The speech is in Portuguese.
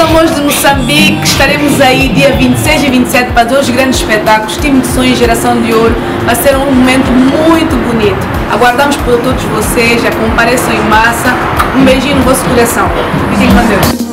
amores de Moçambique, estaremos aí dia 26 e 27 para dois grandes espetáculos, Time de Sonho e Geração de Ouro. Vai ser um momento muito bonito. Aguardamos por todos vocês, já compareçam em massa. Um beijinho no vosso coração. Fiquem com Deus.